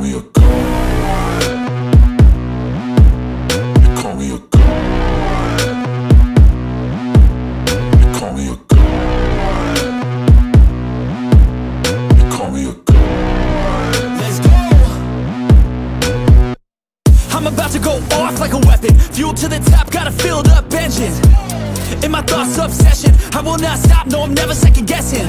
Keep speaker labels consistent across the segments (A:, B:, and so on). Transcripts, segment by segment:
A: me a god. You call me a. You call me a. You call
B: me a. Let's go. I'm about to go off like a weapon. Fuel to the top, got a filled up engine. In my thoughts, obsession. I will not stop, no, I'm never second guessing.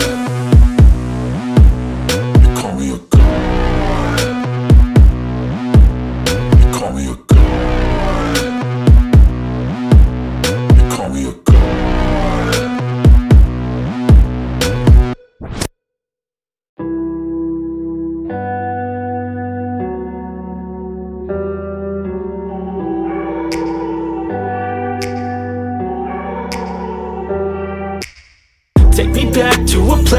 C: They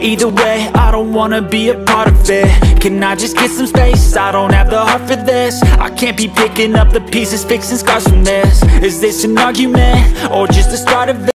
B: Either way, I don't wanna be a part of it Can I just get some space? I don't have the heart for this I can't be picking up the pieces, fixing scars from this Is this an argument, or just the start of it?